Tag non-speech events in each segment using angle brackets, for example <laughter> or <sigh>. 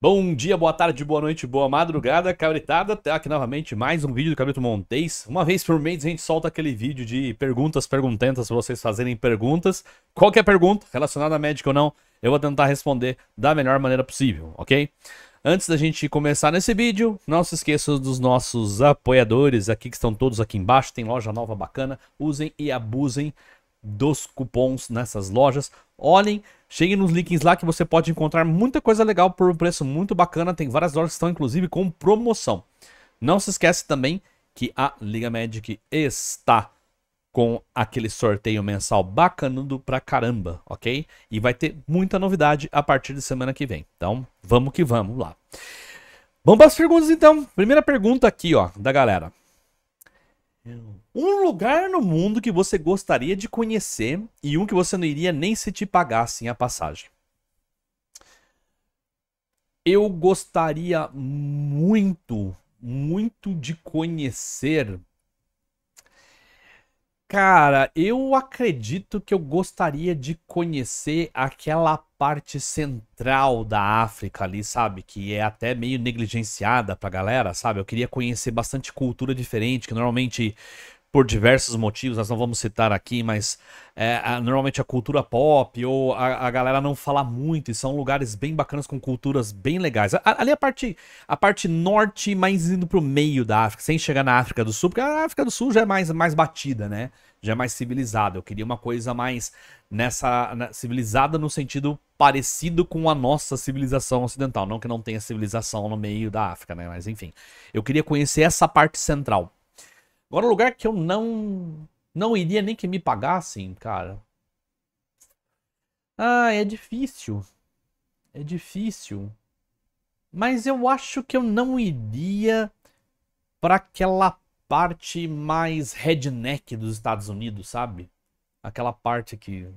Bom dia, boa tarde, boa noite, boa madrugada, cabritada. Tá aqui novamente mais um vídeo do Cabrito Montes. Uma vez por mês a gente solta aquele vídeo de perguntas perguntentas para vocês fazerem perguntas. Qualquer pergunta relacionada a médico ou não, eu vou tentar responder da melhor maneira possível, ok? Antes da gente começar nesse vídeo, não se esqueça dos nossos apoiadores aqui que estão todos aqui embaixo. Tem loja nova bacana. Usem e abusem dos cupons nessas lojas. Olhem, cheguem nos links lá que você pode encontrar muita coisa legal por um preço muito bacana. Tem várias lojas que estão inclusive com promoção. Não se esquece também que a Liga Magic está com aquele sorteio mensal bacanudo pra caramba, ok? E vai ter muita novidade a partir de semana que vem. Então, vamos que vamos lá. Vamos para as perguntas então. Primeira pergunta aqui, ó, da galera. Um lugar no mundo que você gostaria de conhecer e um que você não iria nem se te pagassem a passagem. Eu gostaria muito, muito de conhecer. Cara, eu acredito que eu gostaria de conhecer aquela parte central da África ali, sabe? Que é até meio negligenciada pra galera, sabe? Eu queria conhecer bastante cultura diferente, que normalmente por diversos motivos, nós não vamos citar aqui, mas é, a, normalmente a cultura pop ou a, a, galera não fala muito e são lugares bem bacanas com culturas bem legais. A, ali a parte, a parte norte, mais indo pro meio da África, sem chegar na África do Sul, porque a África do Sul já é mais, mais batida, né? Já é mais civilizada. Eu queria uma coisa mais nessa na, civilizada no sentido parecido com a nossa civilização ocidental, não que não tenha civilização no meio da África, né? Mas enfim, eu queria conhecer essa parte central. Agora, um lugar que eu não não iria nem que me pagassem, cara. Ah, é difícil. É difícil. Mas eu acho que eu não iria para aquela parte mais redneck dos Estados Unidos, sabe? Aquela parte que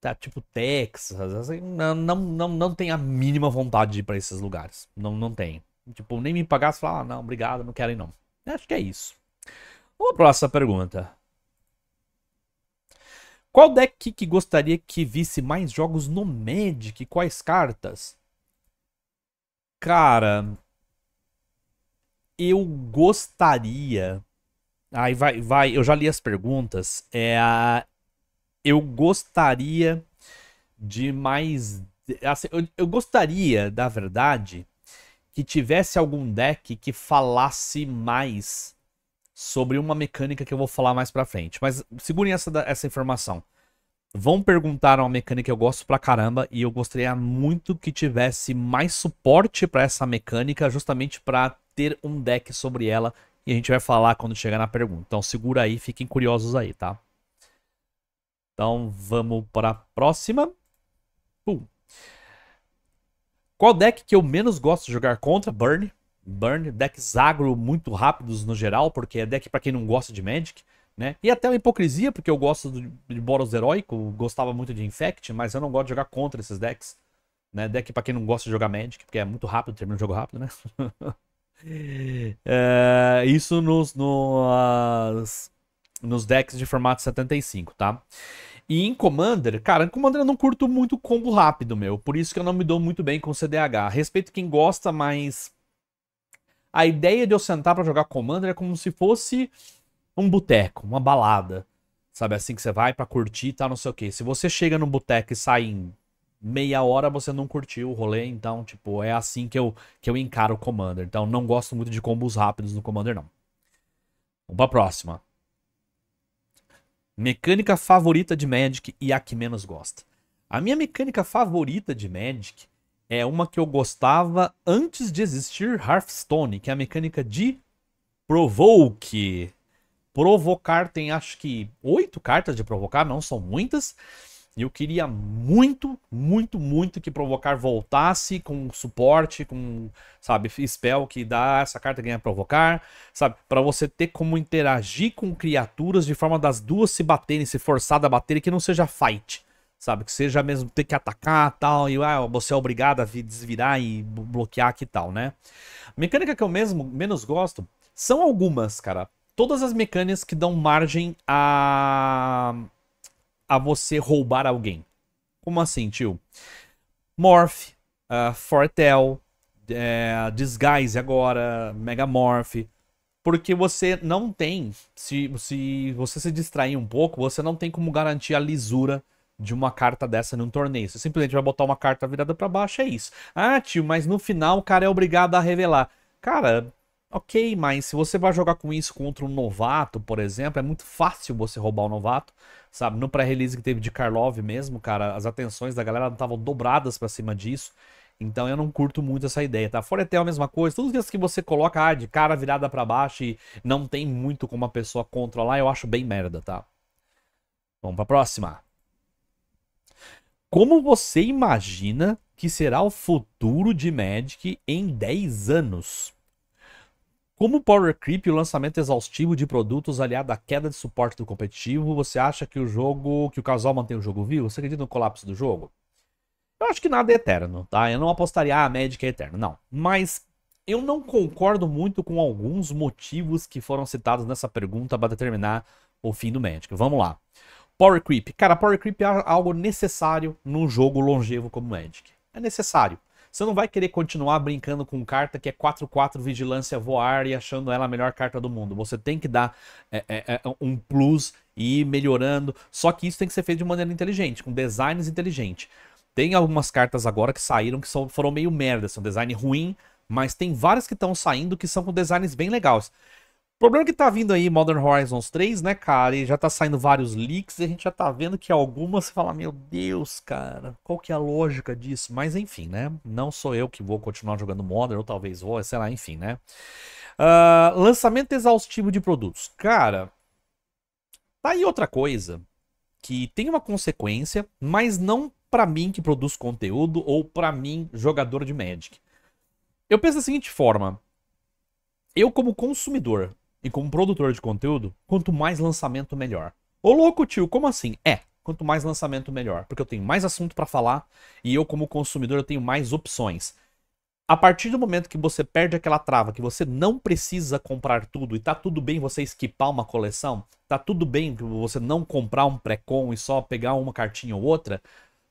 tá tipo Texas, assim, não, não, não, não tem a mínima vontade de ir para esses lugares. Não, não tem. Tipo, nem me pagasse, falar, ah, não, obrigado, não quero ir não. Acho que é isso. Uma próxima pergunta. Qual deck que gostaria que visse mais jogos no Magic? Quais cartas? Cara, eu gostaria. Aí vai, vai. Eu já li as perguntas. É, eu gostaria de mais. Assim, eu, eu gostaria, da verdade, que tivesse algum deck que falasse mais sobre uma mecânica que eu vou falar mais pra frente. Mas segurem essa, essa informação. Vão perguntar uma mecânica que eu gosto pra caramba e eu gostaria muito que tivesse mais suporte para essa mecânica, justamente para ter um deck sobre ela e a gente vai falar quando chegar na pergunta. Então segura aí, fiquem curiosos aí, tá? Então vamos para a próxima. Pum. Qual deck que eu menos gosto de jogar contra? Burn. Burn, decks agro muito rápidos no geral, porque é deck para quem não gosta de Magic, né? E até uma hipocrisia, porque eu gosto de Boros Heróico, gostava muito de Infect, mas eu não gosto de jogar contra esses decks. Né? Deck para quem não gosta de jogar Magic, porque é muito rápido, termina o jogo rápido, né? <laughs> é, isso nos, nos, nos decks de formato 75, tá? E em Commander, cara, em Commander eu não curto muito combo rápido, meu. Por isso que eu não me dou muito bem com CDH. Respeito quem gosta, mas. A ideia de eu sentar para jogar Commander é como se fosse um boteco, uma balada. Sabe, assim que você vai para curtir e tá, não sei o quê. Se você chega no boteco e sai em meia hora, você não curtiu o rolê. Então, tipo, é assim que eu, que eu encaro o Commander. Então, não gosto muito de combos rápidos no Commander, não. Vamos pra próxima. Mecânica favorita de Magic e a que menos gosta. A minha mecânica favorita de Magic é uma que eu gostava antes de existir Hearthstone, que é a mecânica de Provoke. Provocar tem acho que oito cartas de provocar, não são muitas. E eu queria muito, muito, muito que Provocar voltasse com suporte, com, sabe, spell que dá essa carta ganha Provocar, sabe? para você ter como interagir com criaturas de forma das duas se baterem, se forçar a bater e que não seja fight, sabe? Que seja mesmo ter que atacar tal, e ah, você é obrigado a desvirar e bloquear que tal, né? mecânica que eu mesmo menos gosto são algumas, cara. Todas as mecânicas que dão margem a a você roubar alguém. Como assim, tio? Morph, uh, Fortel, é, Disguise agora, Megamorph. Porque você não tem, se, se você se distrair um pouco, você não tem como garantir a lisura de uma carta dessa num torneio. Você simplesmente vai botar uma carta virada para baixo, é isso. Ah, tio, mas no final o cara é obrigado a revelar. Cara, ok, mas se você vai jogar com isso contra um novato, por exemplo, é muito fácil você roubar o um novato, sabe? No pré-release que teve de Karlov mesmo, cara, as atenções da galera estavam dobradas para cima disso. Então eu não curto muito essa ideia, tá? Foretel é a mesma coisa. Todos os que você coloca ah, de cara virada para baixo e não tem muito como a pessoa controlar, eu acho bem merda, tá? Vamos pra próxima. Como você imagina que será o futuro de Magic em 10 anos? Como Power Creep e o lançamento exaustivo de produtos aliado à queda de suporte do competitivo, você acha que o jogo, que o casual mantém o jogo vivo? Você acredita no colapso do jogo? Eu acho que nada é eterno, tá? Eu não apostaria, ah, a Magic é eterno, não. Mas eu não concordo muito com alguns motivos que foram citados nessa pergunta para determinar o fim do Magic. Vamos lá. Power Creep. Cara, Power Creep é algo necessário num jogo longevo como Magic. É necessário. Você não vai querer continuar brincando com carta que é 4-4 vigilância voar e achando ela a melhor carta do mundo. Você tem que dar é, é, é, um plus e ir melhorando. Só que isso tem que ser feito de maneira inteligente, com designs inteligentes. Tem algumas cartas agora que saíram que são, foram meio merda, são design ruim, mas tem várias que estão saindo que são com designs bem legais. Problema é que tá vindo aí Modern Horizons 3, né, cara? E já tá saindo vários leaks e a gente já tá vendo que algumas fala, meu Deus, cara, qual que é a lógica disso? Mas enfim, né? Não sou eu que vou continuar jogando Modern, ou talvez vou, sei lá, enfim, né? Uh, lançamento exaustivo de produtos. Cara, tá aí outra coisa que tem uma consequência, mas não para mim que produz conteúdo ou para mim jogador de Magic. Eu penso da seguinte forma: eu como consumidor e como produtor de conteúdo, quanto mais lançamento melhor. Ô louco, tio, como assim? É, quanto mais lançamento melhor, porque eu tenho mais assunto para falar e eu como consumidor eu tenho mais opções. A partir do momento que você perde aquela trava, que você não precisa comprar tudo e tá tudo bem você esquipar uma coleção, tá tudo bem você não comprar um pré-com e só pegar uma cartinha ou outra,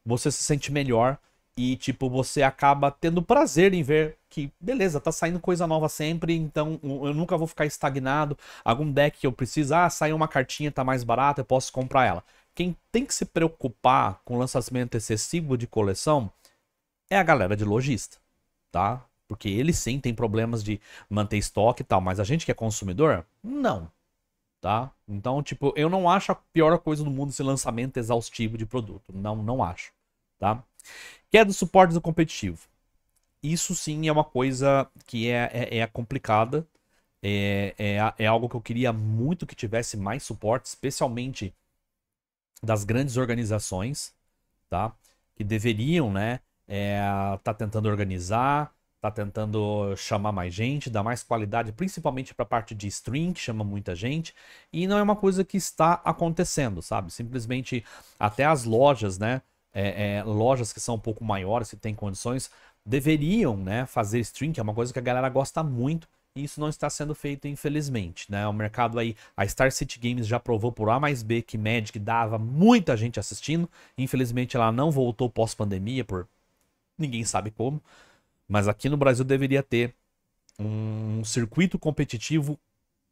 você se sente melhor e, tipo, você acaba tendo prazer em ver que, beleza, tá saindo coisa nova sempre, então eu nunca vou ficar estagnado. Algum deck que eu preciso, ah, saiu uma cartinha, tá mais barata, eu posso comprar ela. Quem tem que se preocupar com lançamento excessivo de coleção é a galera de lojista, tá? Porque eles sim têm problemas de manter estoque e tal, mas a gente que é consumidor, não tá? Então, tipo, eu não acho a pior coisa do mundo esse lançamento exaustivo de produto. Não, não acho, tá? Queda do suporte do competitivo. Isso sim é uma coisa que é, é, é complicada. É, é, é algo que eu queria muito que tivesse mais suporte, especialmente das grandes organizações, tá? Que deveriam, né, é, tá tentando organizar, tá tentando chamar mais gente, dar mais qualidade, principalmente para a parte de stream, que chama muita gente, e não é uma coisa que está acontecendo, sabe? Simplesmente até as lojas, né? É, é, lojas que são um pouco maiores, que têm condições, deveriam, né, fazer stream, que é uma coisa que a galera gosta muito, e isso não está sendo feito, infelizmente, né? O mercado aí, a Star City Games já provou por A mais B que Magic dava muita gente assistindo, infelizmente ela não voltou pós-pandemia, por ninguém sabe como, mas aqui no Brasil deveria ter um circuito competitivo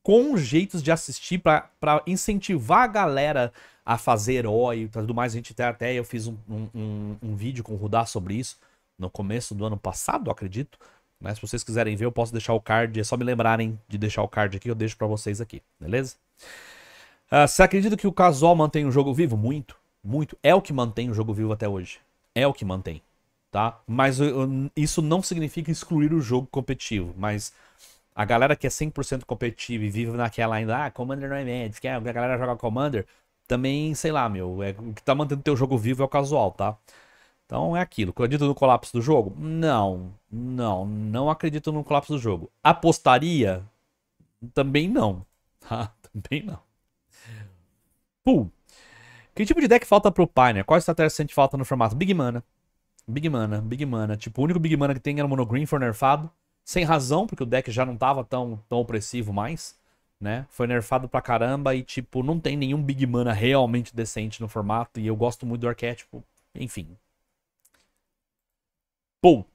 com jeitos de assistir para incentivar a galera a fazer herói e tudo mais. A gente até, eu fiz um, um, um vídeo com o Rudá sobre isso no começo do ano passado, acredito. Mas se vocês quiserem ver, eu posso deixar o card. É só me lembrarem de deixar o card aqui, eu deixo para vocês aqui, beleza? Uh, você acredita que o casual mantém o jogo vivo? Muito, muito. É o que mantém o jogo vivo até hoje. É o que mantém tá? Mas isso não significa excluir o jogo competitivo, mas a galera que é 100% competitiva e vive naquela ainda, ah, Commander não é Magic, que a galera joga Commander, também, sei lá, meu, é, o que tá mantendo teu jogo vivo é o casual, tá? Então é aquilo. Acredito no colapso do jogo? Não, não, não acredito no colapso do jogo. Apostaria? Também não, tá? <laughs> Também não. Pum. Que tipo de deck falta pro Pioneer? Qual estratégia sente falta no formato? Big Mana. Big Mana, Big Mana. Tipo, o único Big Mana que tem era o Mono Green, foi nerfado. Sem razão, porque o deck já não tava tão, tão opressivo mais, né? Foi nerfado pra caramba e, tipo, não tem nenhum Big Mana realmente decente no formato. E eu gosto muito do arquétipo, enfim. Pô,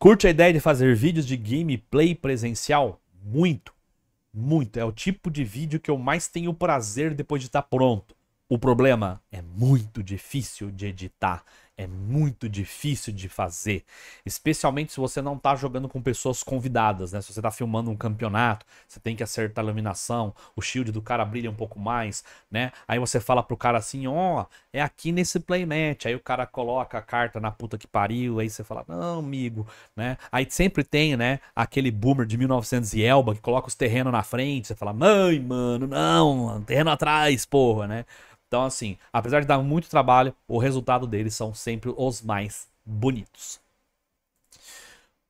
Curte a ideia de fazer vídeos de gameplay presencial? Muito, muito. É o tipo de vídeo que eu mais tenho prazer depois de estar pronto. O problema é muito difícil de editar é muito difícil de fazer, especialmente se você não está jogando com pessoas convidadas, né? Se você está filmando um campeonato, você tem que acertar a iluminação, o shield do cara brilha um pouco mais, né? Aí você fala pro cara assim, ó, oh, é aqui nesse playmatch, aí o cara coloca a carta na puta que pariu, aí você fala, não, amigo, né? Aí sempre tem, né, aquele boomer de 1900 e Elba que coloca os terrenos na frente, você fala, mãe, mano, não, terreno atrás, porra, né? Então, assim, apesar de dar muito trabalho, o resultado deles são sempre os mais bonitos.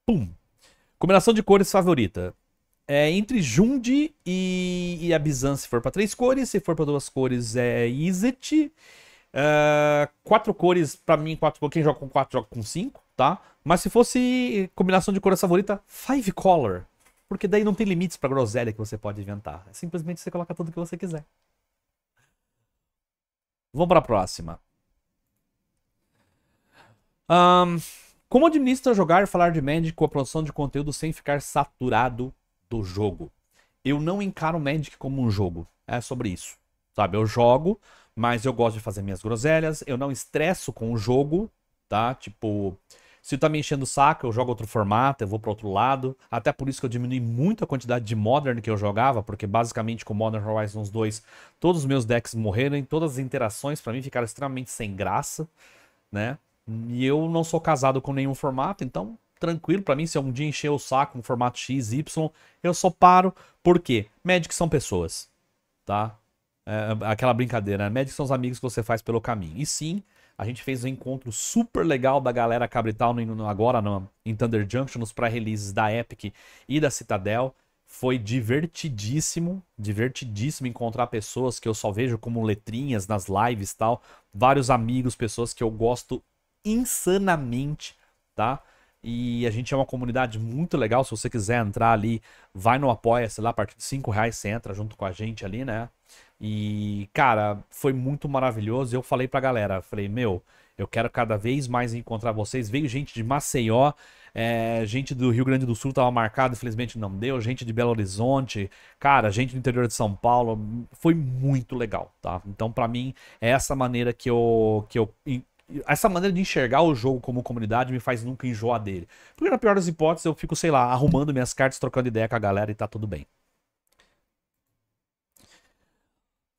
Pum. Combinação de cores favorita. É entre Jundi e, e Abizan se for para três cores, se for para duas cores é Izzet. Uh, quatro cores, para mim, quatro, quem joga com quatro joga com cinco, tá? Mas se fosse combinação de cores favorita, Five Color. Porque daí não tem limites pra groselha que você pode inventar. É simplesmente você coloca tudo que você quiser. Vamos para a próxima. Um, como administra jogar e falar de Magic com a produção de conteúdo sem ficar saturado do jogo? Eu não encaro Magic como um jogo. É sobre isso. Sabe, eu jogo, mas eu gosto de fazer minhas groselhas. Eu não estresso com o jogo, tá? Tipo, se tá me enchendo o saco, eu jogo outro formato, eu vou para outro lado. Até por isso que eu diminui muito a quantidade de Modern que eu jogava, porque basicamente com Modern Horizons 2 todos os meus decks morreram, todas as interações para mim ficaram extremamente sem graça, né? E eu não sou casado com nenhum formato, então tranquilo para mim se um dia encher o saco no formato X, Y, eu só paro, porque Magic são pessoas, tá? É, aquela brincadeira, né? Magic são os amigos que você faz pelo caminho. E sim, a gente fez um encontro super legal da galera Cabrital no, agora no, em Thunder Junction, nos pré-releases da Epic e da Citadel. Foi divertidíssimo, divertidíssimo encontrar pessoas que eu só vejo como letrinhas nas lives e tal. Vários amigos, pessoas que eu gosto insanamente, tá? E a gente é uma comunidade muito legal. Se você quiser entrar ali, vai no Apoia-se lá, a partir de 5 reais você entra junto com a gente ali, né? E, cara, foi muito maravilhoso. Eu falei pra galera, falei, meu, eu quero cada vez mais encontrar vocês. Veio gente de Maceió, é, gente do Rio Grande do Sul tava marcado, infelizmente não deu. Gente de Belo Horizonte, cara, gente do interior de São Paulo. Foi muito legal, tá? Então, para mim, é essa maneira que eu, que eu essa maneira de enxergar o jogo como comunidade me faz nunca enjoar dele. Porque na pior das hipóteses eu fico, sei lá, arrumando minhas cartas, trocando ideia com a galera e tá tudo bem.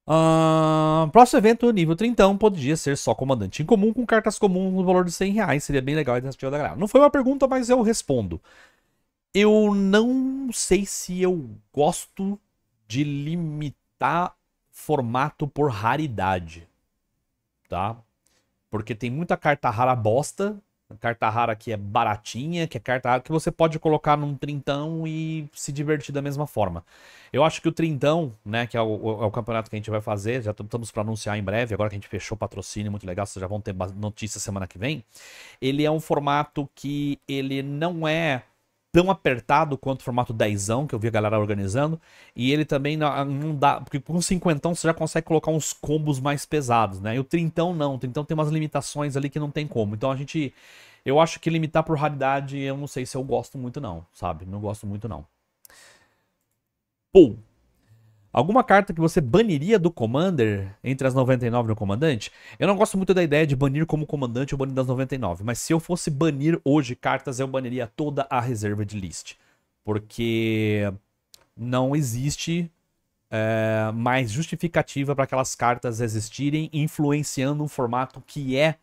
Uh, próximo evento, nível 30, podia ser só comandante incomum com cartas comuns no valor de 100 reais. Seria bem legal a iniciativa da galera. Não foi uma pergunta, mas eu respondo. Eu não sei se eu gosto de limitar formato por raridade, tá? Porque tem muita carta rara bosta Carta rara que é baratinha, que é carta rara que você pode colocar num trintão e se divertir da mesma forma. Eu acho que o trintão, né, que é o, é o campeonato que a gente vai fazer, já estamos para anunciar em breve, agora que a gente fechou o patrocínio, muito legal, vocês já vão ter notícias semana que vem. Ele é um formato que ele não é tão apertado quanto o formato 10 que eu vi a galera organizando. E ele também não, não dá. Porque com 50 você já consegue colocar uns combos mais pesados, né? E o 30 não. O 30 tem umas limitações ali que não tem como. Então a gente. Eu acho que limitar por raridade, eu não sei se eu gosto muito, não, sabe? Não gosto muito, não. Pô, Alguma carta que você baniria do Commander entre as 99 no Comandante? Eu não gosto muito da ideia de banir como comandante ou banir das 99, mas se eu fosse banir hoje cartas, eu baniria toda a reserva de list. Porque não existe é, mais justificativa para aquelas cartas existirem influenciando um formato que é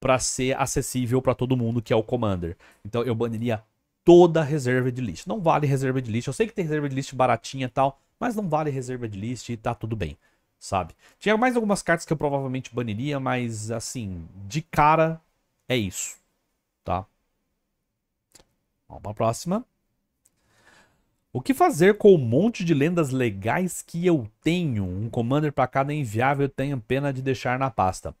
para ser acessível para todo mundo, que é o Commander. Então eu baniria toda a reserva de list. Não vale reserva de list. Eu sei que tem reserva de list baratinha e tal, mas não vale reserva de list e tá tudo bem, sabe? Tinha mais algumas cartas que eu provavelmente baniria, mas assim, de cara é isso, tá? Vamos pra próxima. O que fazer com o monte de lendas legais que eu tenho? Um commander para cada enviável eu tenho pena de deixar na pasta.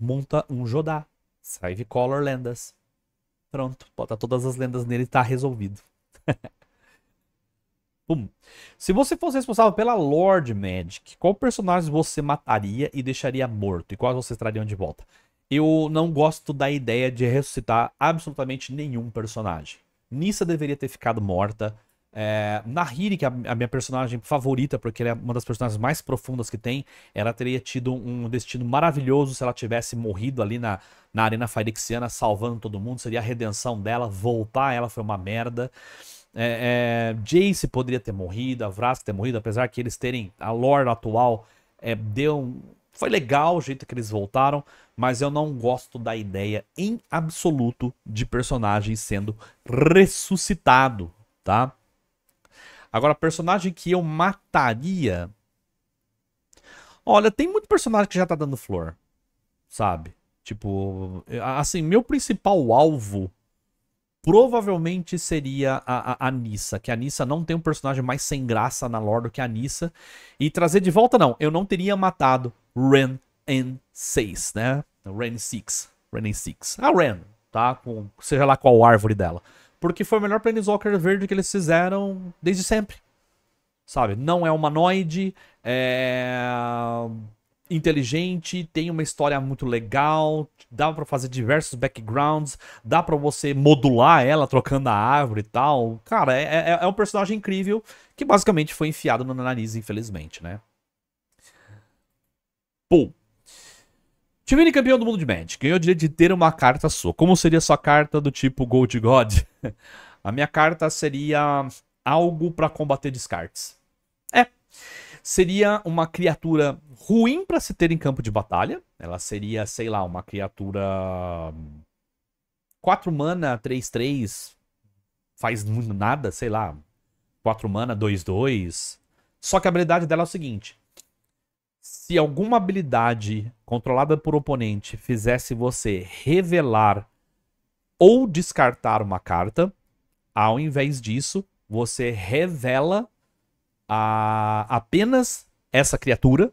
Monta um Jodá. Save Color Lendas. Pronto, bota todas as lendas nele e tá resolvido. <laughs> Pum. Se você fosse responsável pela Lord Magic, qual personagem você mataria e deixaria morto? E quais vocês trariam de volta? Eu não gosto da ideia de ressuscitar absolutamente nenhum personagem. Nissa deveria ter ficado morta. É, Nahiri, que é a minha personagem favorita, porque ela é uma das personagens mais profundas que tem, ela teria tido um destino maravilhoso se ela tivesse morrido ali na, na Arena Phyrexiana, salvando todo mundo. Seria a redenção dela. Voltar ela foi uma merda. É, é, Jace poderia ter morrido, a Vrask ter morrido, apesar que eles terem a lore atual é, deu foi legal o jeito que eles voltaram, mas eu não gosto da ideia em absoluto de personagem sendo ressuscitado, tá? Agora, personagem que eu mataria. Olha, tem muito personagem que já tá dando flor, sabe? Tipo, assim, meu principal alvo provavelmente seria a, a, a, Nissa, que a Nissa não tem um personagem mais sem graça na lore do que a Nissa. E trazer de volta, não. Eu não teria matado Ren n 6, né? Ren 6. Ren 6. A Ren, tá? Com, seja lá qual árvore dela. Porque foi o melhor Planeswalker verde que eles fizeram desde sempre. Sabe? Não é humanoide, é inteligente, tem uma história muito legal, dá para fazer diversos backgrounds, dá para você modular ela trocando a árvore e tal. Cara, é, é, é, um personagem incrível que basicamente foi enfiado no nariz, infelizmente, né? Pô. Tivini campeão do mundo de Magic, ganhou o direito de ter uma carta sua. Como seria sua carta do tipo Gold God? <laughs> a minha carta seria algo para combater descartes. É. Seria uma criatura ruim para se ter em campo de batalha. Ela seria, sei lá, uma criatura 4 mana, 3 3, faz nada, sei lá, 4 mana, 2 2. Só que a habilidade dela é o seguinte: se alguma habilidade controlada por oponente fizesse você revelar ou descartar uma carta, ao invés disso, você revela a, apenas essa criatura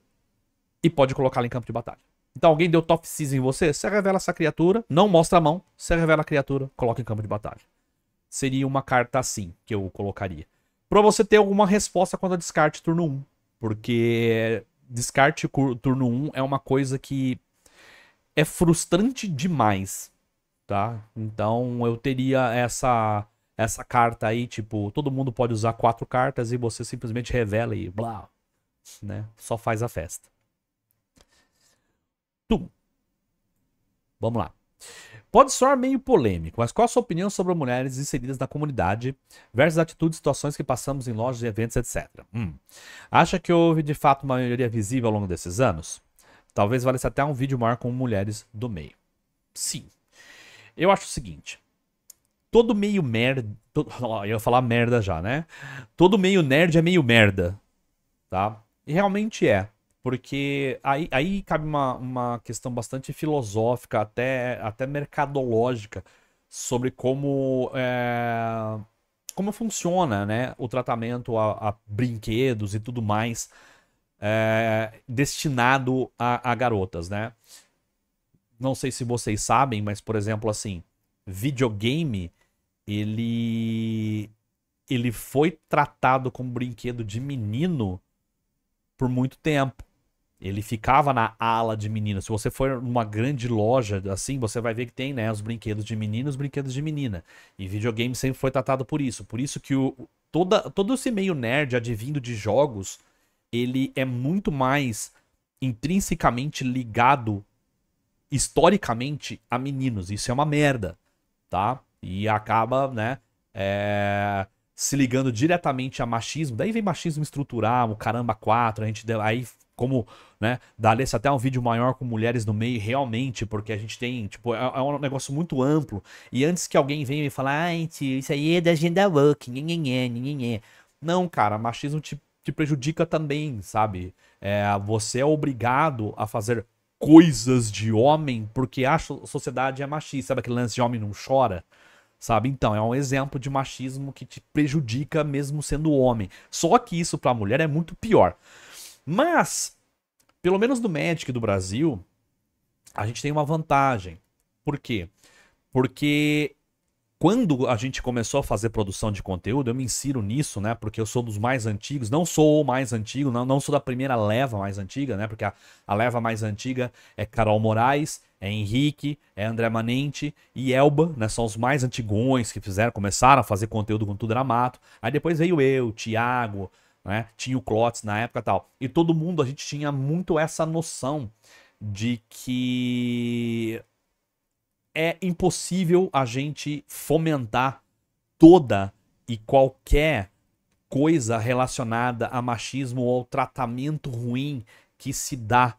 e pode colocá-la em campo de batalha. Então alguém deu top season em você, você revela essa criatura, não mostra a mão, você revela a criatura, coloca em campo de batalha. Seria uma carta assim que eu colocaria. Pra você ter alguma resposta quando a descarte turno 1. Porque descarte turno 1 é uma coisa que é frustrante demais, tá? Então eu teria essa essa carta aí, tipo, todo mundo pode usar quatro cartas e você simplesmente revela e blá, né? Só faz a festa. Tum. Vamos lá. Pode soar meio polêmico, mas qual a sua opinião sobre mulheres inseridas na comunidade versus atitudes e situações que passamos em lojas, eventos, etc? Hum. Acha que houve de fato uma maioria visível ao longo desses anos? Talvez valesse até um vídeo maior com mulheres do meio. Sim. Eu acho o seguinte. Todo meio merda. Todo, eu ia falar merda já, né? Todo meio nerd é meio merda. Tá? E realmente é. Porque aí, aí cabe uma, uma questão bastante filosófica, até, até mercadológica, sobre como, é, como funciona né, o tratamento a, a brinquedos e tudo mais é, destinado a, a garotas, né? Não sei se vocês sabem, mas, por exemplo, assim, videogame, ele, ele foi tratado como brinquedo de menino por muito tempo. Ele ficava na ala de menina. Se você for numa grande loja assim, você vai ver que tem, né, os brinquedos de menino e os brinquedos de menina. E videogame sempre foi tratado por isso. Por isso que o, toda, todo esse meio nerd advindo de jogos, ele é muito mais intrinsecamente ligado historicamente a meninos. Isso é uma merda, tá? E acaba, né, é, se ligando diretamente a machismo. Daí vem machismo estrutural, o caramba 4, a gente aí como, né, dar-lhe até um vídeo maior com mulheres no meio, realmente, porque a gente tem, tipo, é, é um negócio muito amplo. E antes que alguém venha e fale, ai, tio, isso aí é da agenda woke, nhenhenhé, nhenhenhé. Não, cara, machismo te, te prejudica também, sabe? É, você é obrigado a fazer coisas de homem porque a sociedade é machista. Sabe aquele lance de homem não chora? Sabe? Então, é um exemplo de machismo que te prejudica mesmo sendo homem. Só que isso pra mulher é muito pior. Mas, pelo menos no Magic do Brasil, a gente tem uma vantagem. Por quê? Porque quando a gente começou a fazer produção de conteúdo, eu me insiro nisso, né? Porque eu sou dos mais antigos, não sou o mais antigo, não, não sou da primeira leva mais antiga, né? Porque a, a leva mais antiga é Carol Moraes, é Henrique, é André Manente e Elba, né? São os mais antigões que fizeram, começaram a fazer conteúdo com tudo era mato. Aí depois veio eu, Thiago, né? Tinha o Clots na época e tal. E todo mundo, a gente tinha muito essa noção de que é impossível a gente fomentar toda e qualquer coisa relacionada a machismo ou tratamento ruim que se dá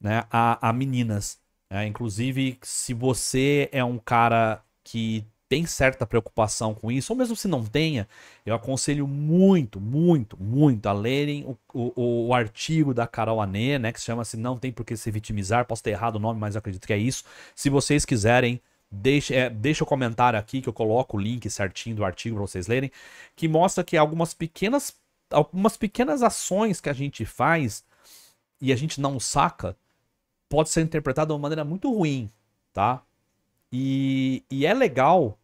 né, a, a meninas. É, inclusive, se você é um cara que tem certa preocupação com isso, ou mesmo se não tenha, eu aconselho muito, muito, muito a lerem o, o, o artigo da Carol Anê, né, que se chama-se Não Tem Por Que Se Vitimizar. Posso ter errado o nome, mas acredito que é isso. Se vocês quiserem, deixe, é, deixa o comentário aqui que eu coloco o link certinho do artigo para vocês lerem, que mostra que algumas pequenas, algumas pequenas ações que a gente faz e a gente não saca, pode ser interpretado de uma maneira muito ruim, tá? E, e é legal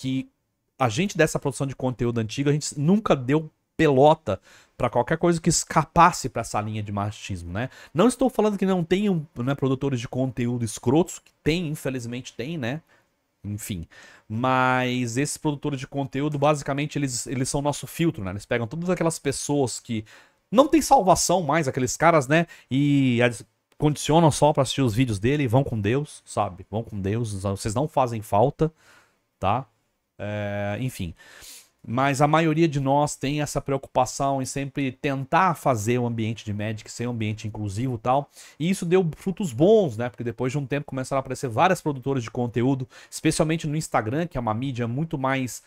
que a gente dessa produção de conteúdo antigo, a gente nunca deu pelota para qualquer coisa que escapasse para essa linha de machismo, né? Não estou falando que não tenham né, produtores de conteúdo escrotos, que tem, infelizmente tem, né? Enfim. Mas esses produtores de conteúdo, basicamente, eles, eles são nosso filtro, né? Eles pegam todas aquelas pessoas que não tem salvação mais, aqueles caras, né? E condicionam só para assistir os vídeos dele e vão com Deus, sabe? Vão com Deus, vocês não fazem falta, tá? É, enfim. Mas a maioria de nós tem essa preocupação em sempre tentar fazer o ambiente de Magic ser um ambiente inclusivo e tal. E isso deu frutos bons, né? Porque depois de um tempo começaram a aparecer várias produtoras de conteúdo, especialmente no Instagram, que é uma mídia muito mais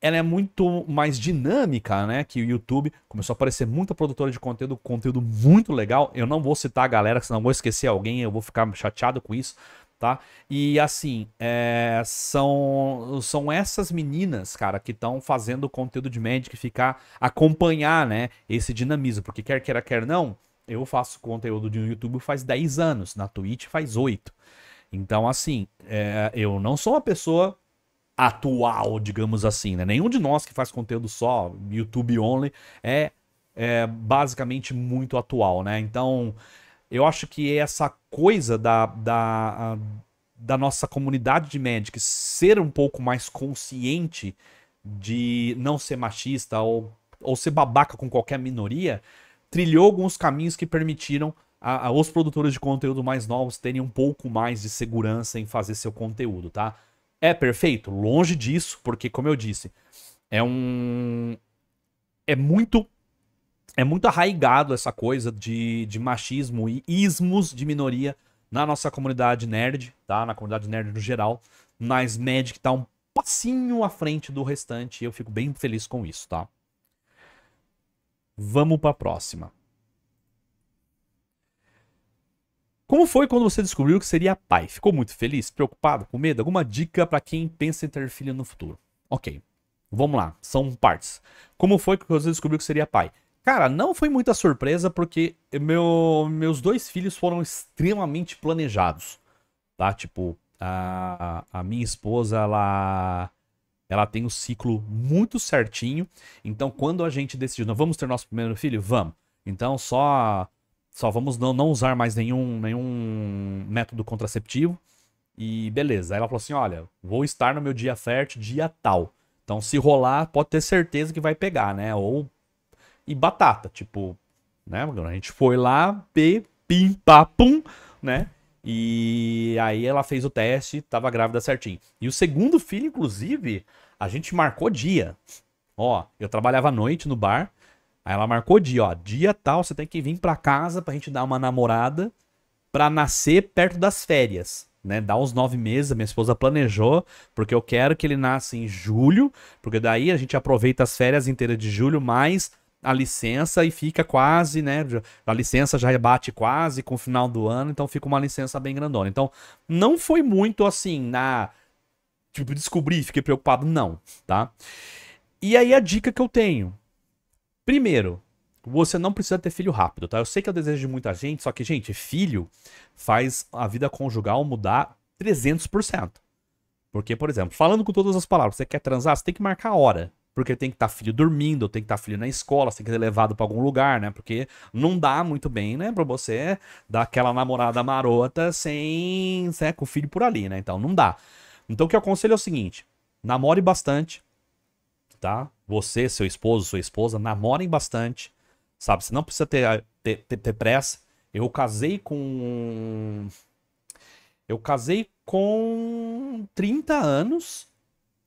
ela é muito mais dinâmica, né, que o YouTube. Começou a aparecer muita produtora de conteúdo, conteúdo muito legal. Eu não vou citar a galera, senão vou esquecer alguém, eu vou ficar chateado com isso, tá? E assim, é, são, são essas meninas, cara, que estão fazendo o conteúdo de Magic ficar, acompanhar, né, esse dinamismo. Porque quer queira, quer não, eu faço conteúdo de YouTube faz 10 anos, na Twitch faz 8. Então, assim, é, eu não sou uma pessoa atual, digamos assim, né? Nenhum de nós que faz conteúdo só, YouTube only, é, é basicamente muito atual, né? Então, eu acho que essa coisa da, da, da nossa comunidade de Magic ser um pouco mais consciente de não ser machista ou, ou ser babaca com qualquer minoria, trilhou alguns caminhos que permitiram a, a, os produtores de conteúdo mais novos terem um pouco mais de segurança em fazer seu conteúdo, tá? É perfeito? Longe disso, porque, como eu disse, é um. É muito. É muito arraigado essa coisa de, de machismo e ismos de minoria na nossa comunidade nerd, tá? Na comunidade nerd no geral. Mas Magic tá um passinho à frente do restante e eu fico bem feliz com isso, tá? Vamos para a próxima. Como foi quando você descobriu que seria pai? Ficou muito feliz, preocupado, com medo? Alguma dica para quem pensa em ter filho no futuro? Ok, vamos lá, são partes. Como foi que você descobriu que seria pai? Cara, não foi muita surpresa porque meu, meus dois filhos foram extremamente planejados, tá? Tipo, a, a minha esposa, ela, ela tem o um ciclo muito certinho. Então, quando a gente decidiu, nós vamos ter nosso primeiro filho? Vamos. Então, só só vamos não, não usar mais nenhum, nenhum método contraceptivo. E beleza. Aí ela falou assim: olha, vou estar no meu dia fértil, dia tal. Então, se rolar, pode ter certeza que vai pegar, né? Ou. E batata, tipo, né? A gente foi lá, p, pim, pá, pum, né? E aí ela fez o teste, tava grávida certinho. E o segundo filho, inclusive, a gente marcou dia. Ó, eu trabalhava à noite no bar. Aí ela marcou dia, ó, dia tal, você tem que vir pra casa pra gente dar uma namorada pra nascer perto das férias, né? Dá uns nove meses, a minha esposa planejou, porque eu quero que ele nasça em julho, porque daí a gente aproveita as férias inteiras de julho, mais a licença e fica quase, né? A licença já bate quase com o final do ano, então fica uma licença bem grandona. Então, não foi muito assim, na. Tipo, descobri, fiquei preocupado, não, tá? E aí a dica que eu tenho, Primeiro, você não precisa ter filho rápido, tá? Eu sei que é o desejo de muita gente, só que, gente, filho faz a vida conjugal mudar 300%. Porque, por exemplo, falando com todas as palavras, você quer transar, você tem que marcar a hora. Porque tem que estar tá filho dormindo, tem que estar tá filho na escola, tem que ser levado para algum lugar, né? Porque não dá muito bem, né? Pra você dar aquela namorada marota sem, sem com o filho por ali, né? Então não dá. Então o que eu aconselho é o seguinte: namore bastante, tá? Você, seu esposo, sua esposa, namorem bastante, sabe? Você não precisa ter, ter, ter, ter pressa. Eu casei com. Eu casei com 30 anos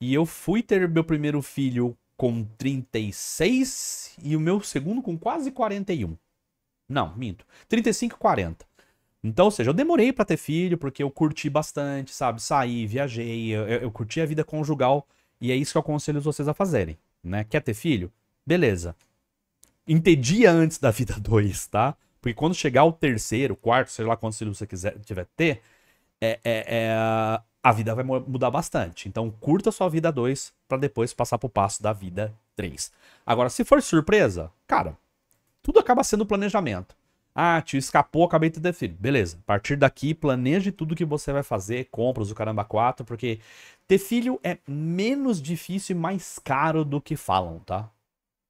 e eu fui ter meu primeiro filho com 36 e o meu segundo com quase 41. Não, minto. 35 e 40. Então, ou seja, eu demorei para ter filho porque eu curti bastante, sabe? Saí, viajei, eu, eu, curti a vida conjugal e é isso que eu aconselho vocês a fazerem, né? Quer ter filho? Beleza. Entedia antes da vida 2, tá? Porque quando chegar o terceiro, quarto, sei lá quantos filhos você quiser tiver ter, é, é, é, a vida vai mudar bastante. Então, curta sua vida 2 para depois passar pro passo da vida 3. Agora, se for surpresa, cara, tudo acaba sendo planejamento. Ah, te escapou, acabei de ter filho. Beleza. A partir daqui, planeje tudo que você vai fazer, compras o caramba 4, porque ter filho é menos difícil e mais caro do que falam, tá?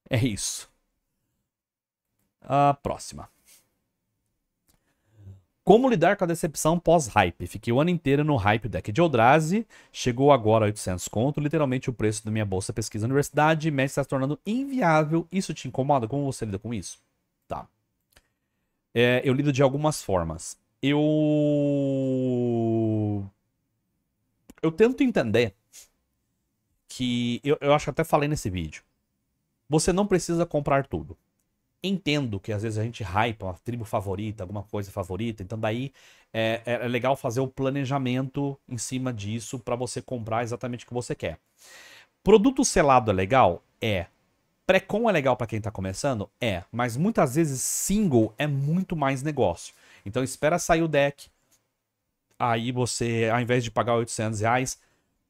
É isso. A próxima. Como lidar com a decepção pós-hype? Fiquei o ano inteiro no hype deck de Eldrazi, chegou agora a 800 conto, literalmente o preço da minha bolsa pesquisa na universidade, mas está se tornando inviável. Isso te incomoda? Como você lida com isso? Tá. É, eu lido de algumas formas. Eu. Eu tento entender que. Eu, eu acho que até falei nesse vídeo. Você não precisa comprar tudo. Entendo que às vezes a gente hype uma tribo favorita, alguma coisa favorita, então daí é, é, é legal fazer o planejamento em cima disso para você comprar exatamente o que você quer. Produto selado é legal? É. Pré-com é legal para quem está começando? É, mas muitas vezes single é muito mais negócio. Então espera sair o deck, aí você, ao invés de pagar 800 reais,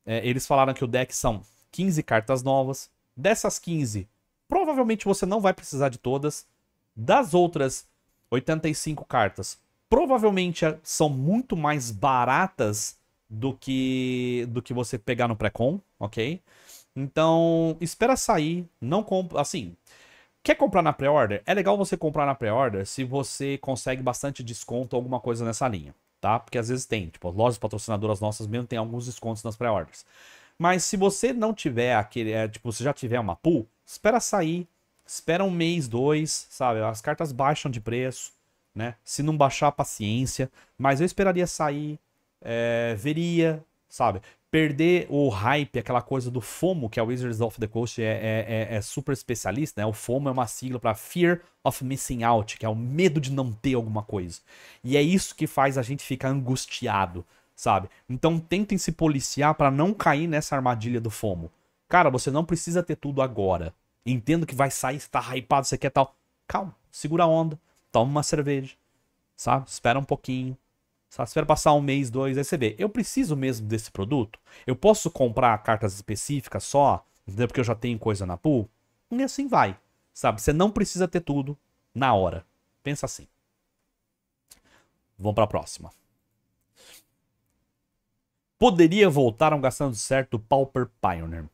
é, eles falaram que o deck são 15 cartas novas. Dessas 15, provavelmente você não vai precisar de todas. Das outras 85 cartas, provavelmente são muito mais baratas do que do que você pegar no pré-com, ok? Então, espera sair, não compra, assim, quer comprar na pré-order? É legal você comprar na pré-order se você consegue bastante desconto ou alguma coisa nessa linha, tá? Porque às vezes tem, tipo, lojas patrocinadoras nossas mesmo tem alguns descontos nas pré-orders. Mas se você não tiver aquele, é, tipo, você já tiver uma pool, espera sair, espera um mês, dois, sabe? As cartas baixam de preço, né? Se não baixar, paciência. Mas eu esperaria sair, é, veria, sabe? perder o hype, aquela coisa do FOMO, que a Wizards of the Coast é, é, é, é super especialista, né? O FOMO é uma sigla para Fear of Missing Out, que é o medo de não ter alguma coisa. E é isso que faz a gente ficar angustiado, sabe? Então tentem se policiar para não cair nessa armadilha do FOMO. Cara, você não precisa ter tudo agora. Entendo que vai sair, está hypado, você quer tal. Calma, segura a onda, toma uma cerveja, sabe? Espera um pouquinho, Sabe? Espera passar um mês, dois, aí você vê. Eu preciso mesmo desse produto? Eu posso comprar cartas específicas só, entendeu? Porque eu já tenho coisa na pool? E assim vai. Sabe? Você não precisa ter tudo na hora. Pensa assim. Vamos para a próxima. Poderia voltar a um gastando certo Pauper Pioneer?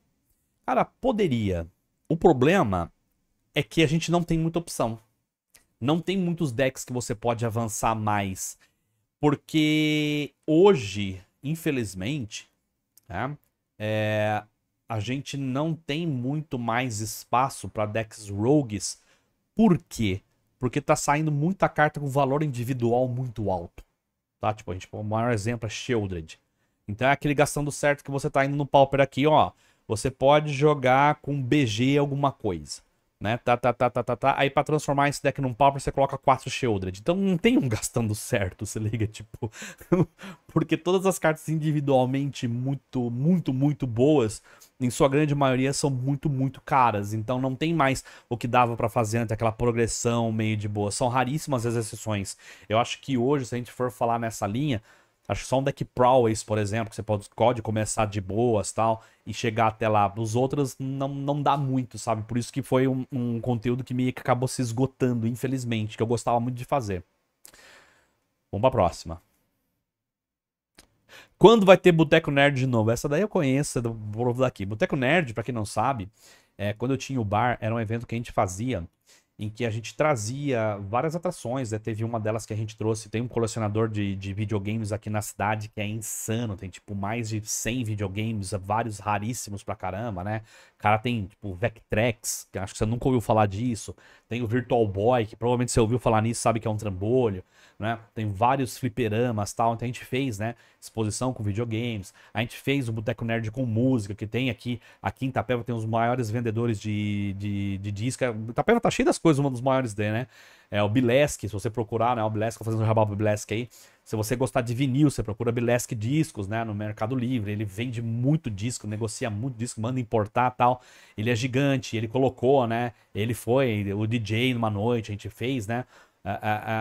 Cara, poderia. O problema é que a gente não tem muita opção. Não tem muitos decks que você pode avançar mais porque hoje, infelizmente, né, é, a gente não tem muito mais espaço para decks rogues. Por quê? Porque tá saindo muita carta com valor individual muito alto. Tá? Tipo, a gente, o maior exemplo é Shieldred. Então é aquele gastando certo que você tá indo no Pauper aqui, ó. Você pode jogar com BG alguma coisa né? Tá, tá, tá, tá, tá, tá. Aí pra transformar esse deck num Pauper, você coloca 4 Shieldred. Então não tem um <laughs> gastando certo, se liga, tipo... <laughs> Porque todas as cartas individualmente muito, muito, muito boas, em sua grande maioria, são muito, muito caras. Então não tem mais o que dava para fazer antes, aquela progressão meio de boa. São raríssimas as exceções. Eu acho que hoje, se a gente for falar nessa linha, Acho que só um deck Prowess, por exemplo, que você pode, pode começar de boas tal e chegar até lá. Os outros não, não dá muito, sabe? Por isso que foi um, um conteúdo que meio que acabou se esgotando, infelizmente, que eu gostava muito de fazer. Vamos pra próxima. Quando vai ter Boteco Nerd de novo? Essa daí eu conheço, do povo daqui. Boteco Nerd, para quem não sabe, é, quando eu tinha o bar, era um evento que a gente fazia em que a gente trazia várias atrações, né? Teve uma delas que a gente trouxe, tem um colecionador de, de videogames aqui na cidade que é insano, tem tipo mais de 100 videogames, vários raríssimos pra caramba, né? O cara tem tipo Vectrex, que acho que você nunca ouviu falar disso, tem o Virtual Boy, que provavelmente você ouviu falar nisso, sabe que é um trambolho, né? Tem vários fliperamas tal, então a gente fez, né? Exposição com videogames, a gente fez o Boteco Nerd com música, que tem aqui, aqui em Itapeva tem os maiores vendedores de, de, de disco, Itapeva tá cheio das coisas, um dos maiores dele, né? É o Bilesk, se você procurar, né? O Bilesk, fazendo um jabá Bilesk aí. Se você gostar de vinil, você procura Bilesk Discos, né? No Mercado Livre. Ele vende muito disco, negocia muito disco, manda importar tal. Ele é gigante, ele colocou, né? Ele foi o DJ numa noite, a gente fez, né?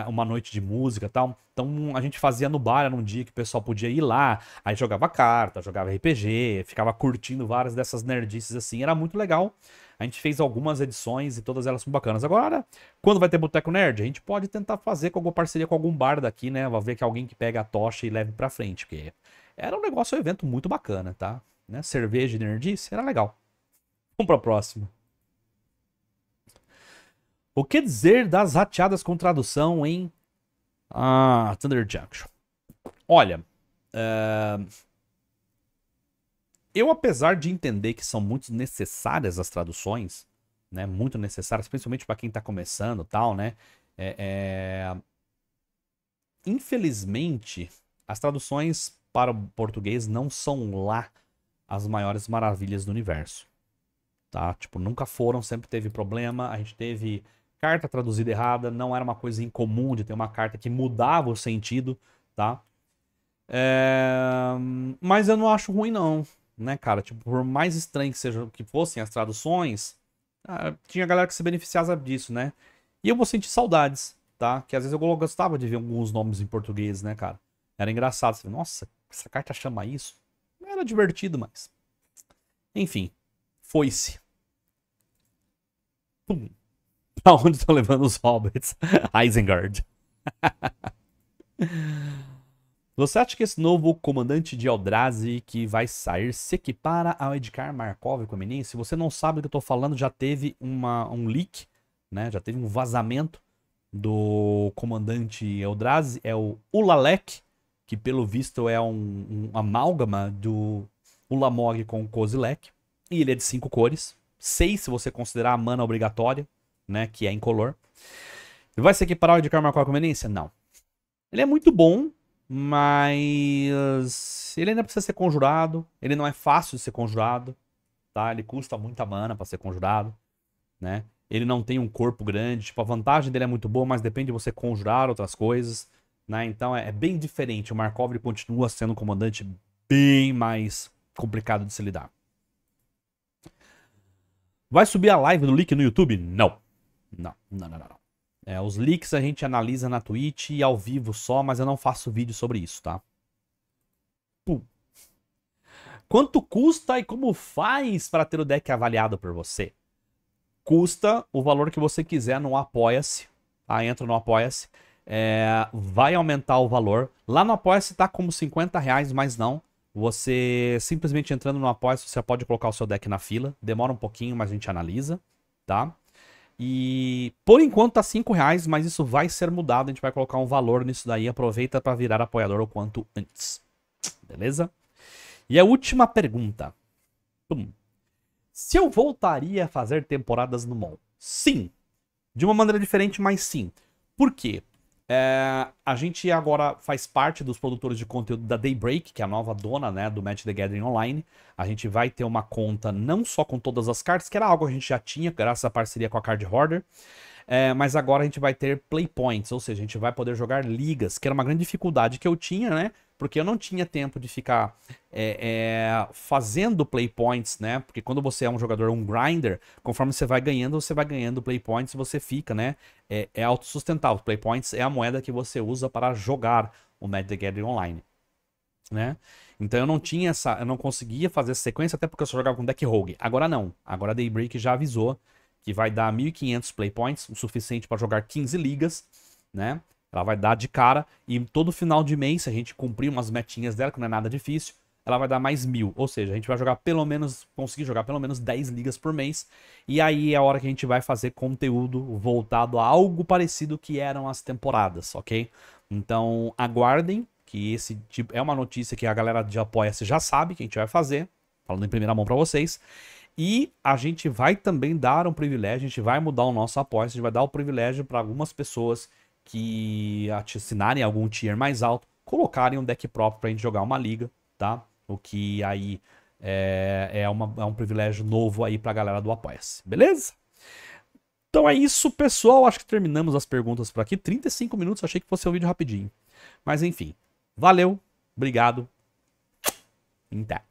Uma noite de música e tal. Então a gente fazia no bar, era um dia que o pessoal podia ir lá, aí jogava carta, jogava RPG, ficava curtindo várias dessas nerdices assim, era muito legal. A gente fez algumas edições e todas elas são bacanas. Agora, quando vai ter Boteco Nerd, a gente pode tentar fazer com alguma parceria com algum bar daqui, né? Vai ver que alguém que pega a tocha e leve pra frente, porque era um negócio, um evento muito bacana, tá? Né? Cerveja de nerdice, era legal. Vamos pra próxima. O que dizer das rateadas com tradução em ah, Thunder Junction? Olha, uh, eu apesar de entender que são muito necessárias as traduções, né, muito necessárias, principalmente para quem está começando, tal, né, é, é... infelizmente as traduções para o português não são lá as maiores maravilhas do universo, tá? Tipo, nunca foram, sempre teve problema, a gente teve carta traduzida errada, não era uma coisa incomum de ter uma carta que mudava o sentido, tá? É... Mas eu não acho ruim, não, né, cara? Tipo, por mais estranho que, seja, que fossem as traduções, ah, tinha galera que se beneficiava disso, né? E eu vou sentir saudades, tá? Que às vezes eu gostava de ver alguns nomes em português, né, cara? Era engraçado. Você, Nossa, essa carta chama isso? Era divertido, mas. Enfim, foi-se. Pum. <laughs> Onde estão levando os hobbits? <laughs> Isengard. <laughs> Você acha que esse novo comandante de Eldrazi que vai sair se equipara ao Edgar Markov com a Se você não sabe do que eu tô falando, já teve uma, um leak, né? Já teve um vazamento do comandante Eldrazi. É o Ulalek, que pelo visto é um, um amálgama do Ulamog com o Kozilek. E ele é de cinco cores. Seis se você considerar a mana obrigatória né? Que é incolor. Vai se equiparar de Karma com a conveniência? Não. Ele é muito bom, mas ele ainda precisa ser conjurado. Ele não é fácil de ser conjurado, tá? Ele custa muita mana para ser conjurado, né? Ele não tem um corpo grande, tipo, a vantagem dele é muito boa, mas depende de você conjurar outras coisas, né? Então é, é bem diferente. O Markov continua sendo um comandante bem mais complicado de se lidar. Vai subir a live do leak no YouTube? Não. Não, não, não, não. É, os leaks a gente analisa na Twitch e ao vivo só, mas eu não faço vídeo sobre isso, tá? Pum. Quanto custa e como faz para ter o deck avaliado por você? Custa o valor que você quiser no Apoia-se. Tá? Entra no Apoia-se. É, vai aumentar o valor. Lá no Apoia-se tá como 50 reais, mas não. Você simplesmente entrando no Apoia-se, você pode colocar o seu deck na fila. Demora um pouquinho, mas a gente analisa, tá? E por enquanto tá 5 reais, mas isso vai ser mudado. A gente vai colocar um valor nisso daí. Aproveita para virar apoiador o quanto antes. Beleza? E a última pergunta. Pum. Se eu voltaria a fazer temporadas no mall? Sim. De uma maneira diferente, mas sim. Por quê? É, a gente agora faz parte dos produtores de conteúdo da Daybreak, que é a nova dona né, do Match the Gathering Online. A gente vai ter uma conta não só com todas as cartas, que era algo que a gente já tinha, graças à parceria com a Card Hoarder, é, mas agora a gente vai ter play points, ou seja, a gente vai poder jogar ligas, que era uma grande dificuldade que eu tinha, né? porque eu não tinha tempo de ficar é, é, fazendo play points, né? Porque quando você é um jogador, um grinder, conforme você vai ganhando, você vai ganhando play points você fica, né? É, é autossustentável. Play points é a moeda que você usa para jogar o Magic the Gathering online, né? Então eu não tinha essa, eu não conseguia fazer essa sequência até porque eu só jogava com deck rogue. Agora não. Agora a Daybreak já avisou que vai dar 1500 play points, o suficiente para jogar 15 ligas, né? Ela vai dar de cara e todo final de mês, se a gente cumprir umas metinhas dela, que não é nada difícil, ela vai dar mais mil. Ou seja, a gente vai jogar pelo menos, conseguir jogar pelo menos 10 ligas por mês. E aí é a hora que a gente vai fazer conteúdo voltado a algo parecido que eram as temporadas, ok? Então aguardem, que esse tipo é uma notícia que a galera de Apoia-se já sabe que a gente vai fazer, falando em primeira mão para vocês. E a gente vai também dar um privilégio, a gente vai mudar o nosso apoio, a gente vai dar o privilégio para algumas pessoas que assinarem algum tier mais alto, colocarem um deck próprio para a gente jogar uma liga, tá? O que aí é, é, uma, é um privilégio novo aí para a galera do Apoia-se, beleza? Então é isso, pessoal. Acho que terminamos as perguntas por aqui. 35 minutos, achei que fosse um vídeo rapidinho. Mas enfim, valeu, obrigado. Até.